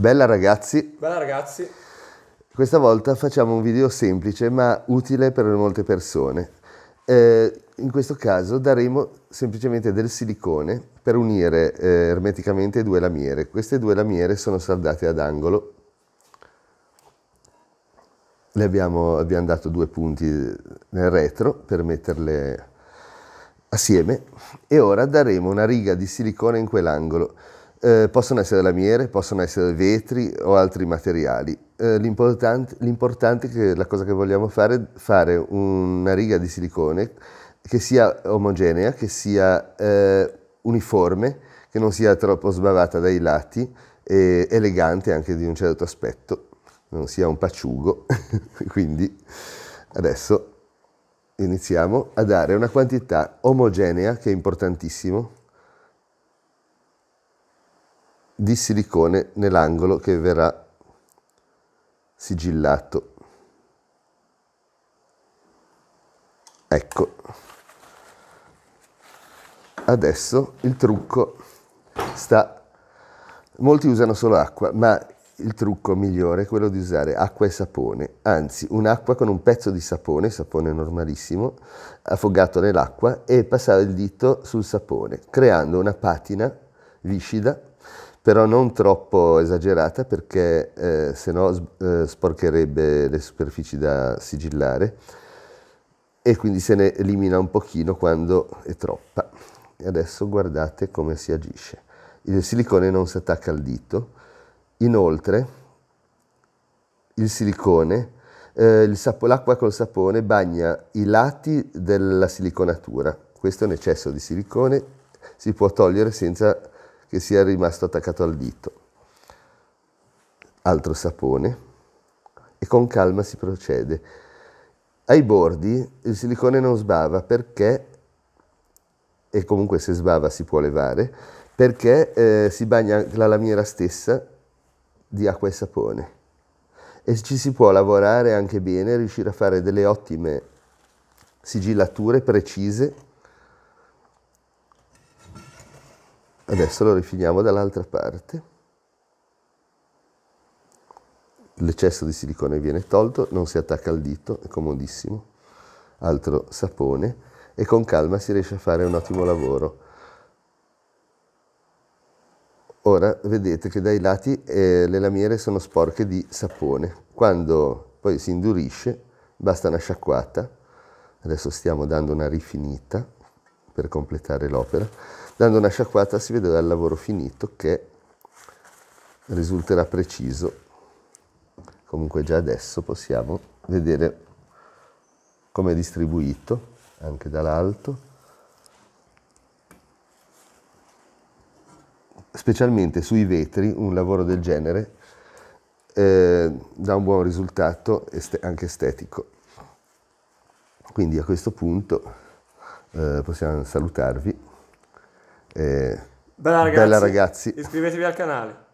Bella ragazzi, Bella ragazzi, questa volta facciamo un video semplice ma utile per molte persone. Eh, in questo caso daremo semplicemente del silicone per unire eh, ermeticamente due lamiere. Queste due lamiere sono saldate ad angolo. Le abbiamo, abbiamo dato due punti nel retro per metterle assieme e ora daremo una riga di silicone in quell'angolo. Eh, possono essere lamiere, possono essere vetri o altri materiali. Eh, l'importante, l'importante è che la cosa che vogliamo fare è fare una riga di silicone che sia omogenea, che sia eh, uniforme, che non sia troppo sbavata dai lati e elegante anche di un certo aspetto, non sia un paciugo. Quindi adesso iniziamo a dare una quantità omogenea, che è importantissimo, di silicone nell'angolo che verrà sigillato. Ecco. Adesso il trucco sta... Molti usano solo acqua, ma il trucco migliore è quello di usare acqua e sapone, anzi un'acqua con un pezzo di sapone, sapone normalissimo, affogato nell'acqua e passare il dito sul sapone, creando una patina viscida però non troppo esagerata perché eh, se eh, sporcherebbe le superfici da sigillare e quindi se ne elimina un pochino quando è troppa. E adesso guardate come si agisce. Il silicone non si attacca al dito, inoltre il silicone, eh, l'acqua col sapone bagna i lati della siliconatura. Questo è un eccesso di silicone, si può togliere senza che sia rimasto attaccato al dito. Altro sapone e con calma si procede. Ai bordi il silicone non sbava perché, e comunque se sbava si può levare, perché eh, si bagna la lamiera stessa di acqua e sapone. E ci si può lavorare anche bene, riuscire a fare delle ottime sigillature precise Adesso lo rifiniamo dall'altra parte. L'eccesso di silicone viene tolto, non si attacca al dito, è comodissimo. Altro sapone e con calma si riesce a fare un ottimo lavoro. Ora vedete che dai lati eh, le lamiere sono sporche di sapone. Quando poi si indurisce basta una sciacquata. Adesso stiamo dando una rifinita per completare l'opera Dando una sciacquata si vedrà il lavoro finito che risulterà preciso. Comunque già adesso possiamo vedere come è distribuito anche dall'alto. Specialmente sui vetri un lavoro del genere eh, dà un buon risultato est anche estetico. Quindi a questo punto eh, possiamo salutarvi. Eh, bella ragazzi. Bella ragazzi. Iscrivetevi al canale.